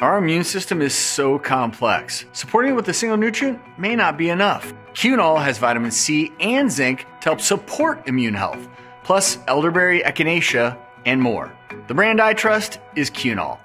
Our immune system is so complex. Supporting it with a single nutrient may not be enough. Qunol has vitamin C and zinc to help support immune health, plus elderberry, echinacea, and more. The brand I trust is Qunol.